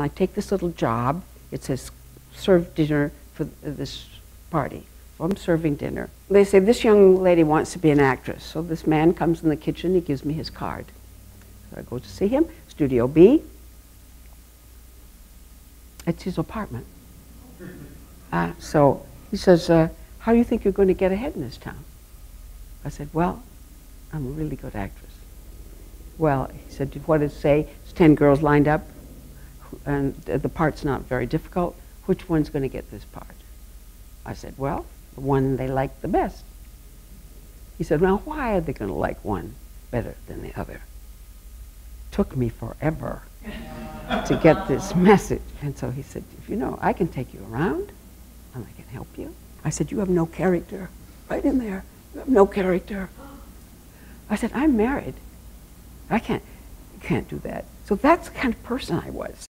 I take this little job. It says serve dinner for this party. So I'm serving dinner. They say this young lady wants to be an actress. So this man comes in the kitchen. He gives me his card. So I go to see him. Studio B. It's his apartment. Uh, so he says, uh, "How do you think you're going to get ahead in this town?" I said, "Well, I'm a really good actress." Well, he said, "What does it say? It's ten girls lined up, and the part's not very difficult. Which one's going to get this part?" I said, "Well, the one they like the best." He said, "Well, why are they going to like one better than the other?" Took me forever to get this message. And so he said, if you know, I can take you around and I can help you. I said, you have no character. Right in there. You have no character. I said, I'm married. I can't, can't do that. So that's the kind of person I was.